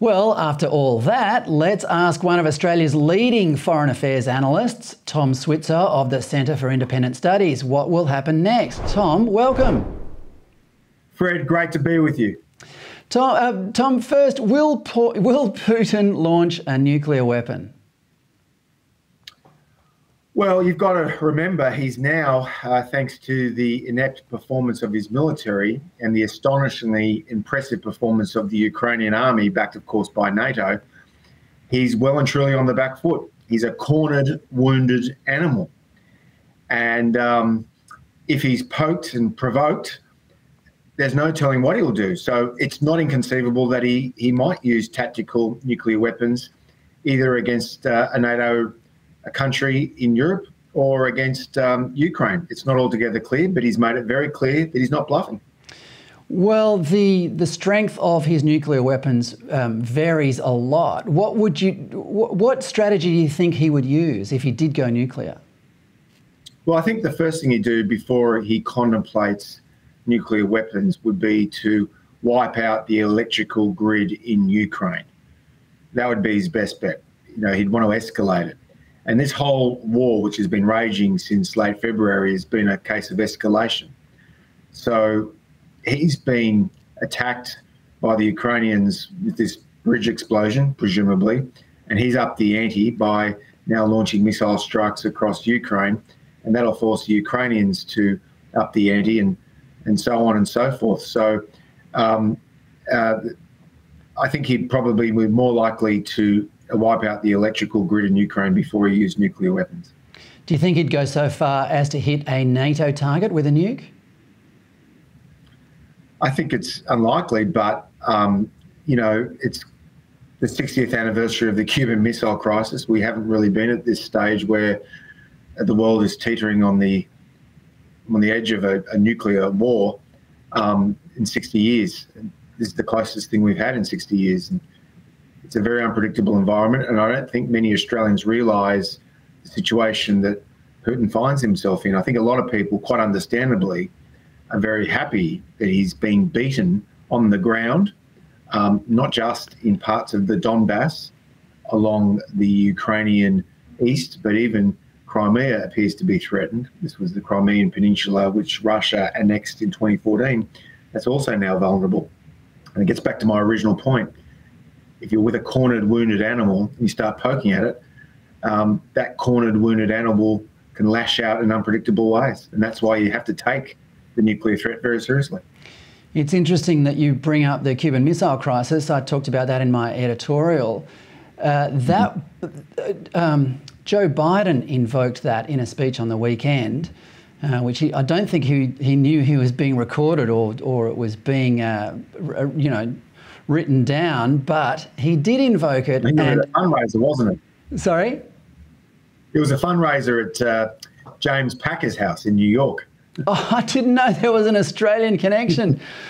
Well, after all that, let's ask one of Australia's leading foreign affairs analysts, Tom Switzer of the Centre for Independent Studies. What will happen next? Tom, welcome. Fred, great to be with you. Tom, uh, Tom first, will, will Putin launch a nuclear weapon? Well, you've got to remember he's now, uh, thanks to the inept performance of his military and the astonishingly impressive performance of the Ukrainian army, backed, of course, by NATO, he's well and truly on the back foot. He's a cornered, wounded animal. And um, if he's poked and provoked, there's no telling what he'll do. So it's not inconceivable that he, he might use tactical nuclear weapons either against uh, a NATO a country in Europe or against um, Ukraine. It's not altogether clear, but he's made it very clear that he's not bluffing. Well, the the strength of his nuclear weapons um, varies a lot. What would you? What, what strategy do you think he would use if he did go nuclear? Well, I think the first thing he'd do before he contemplates nuclear weapons would be to wipe out the electrical grid in Ukraine. That would be his best bet. You know, he'd want to escalate it. And this whole war, which has been raging since late February, has been a case of escalation. So he's been attacked by the Ukrainians with this bridge explosion, presumably, and he's upped the ante by now launching missile strikes across Ukraine, and that'll force the Ukrainians to up the ante and and so on and so forth. So um, uh, I think he'd probably be more likely to wipe out the electrical grid in Ukraine before he used nuclear weapons. Do you think he'd go so far as to hit a NATO target with a nuke? I think it's unlikely, but um, you know, it's the 60th anniversary of the Cuban Missile Crisis. We haven't really been at this stage where the world is teetering on the on the edge of a, a nuclear war um, in 60 years. This is the closest thing we've had in 60 years. And it's a very unpredictable environment, and I don't think many Australians realise the situation that Putin finds himself in. I think a lot of people, quite understandably, are very happy that he's being beaten on the ground, um, not just in parts of the Donbass along the Ukrainian east, but even Crimea appears to be threatened. This was the Crimean Peninsula, which Russia annexed in 2014. That's also now vulnerable. And it gets back to my original point if you're with a cornered, wounded animal and you start poking at it, um, that cornered, wounded animal can lash out in unpredictable ways. And that's why you have to take the nuclear threat very seriously. It's interesting that you bring up the Cuban Missile Crisis. I talked about that in my editorial. Uh, that mm-hmm. um, Joe Biden invoked that in a speech on the weekend, uh, which he, I don't think he, he knew he was being recorded or, or it was being, uh, you know, written down, but he did invoke it. and, a fundraiser, wasn't it? Sorry? It was a fundraiser at uh, James Packer's house in New York. Oh, I didn't know there was an Australian connection.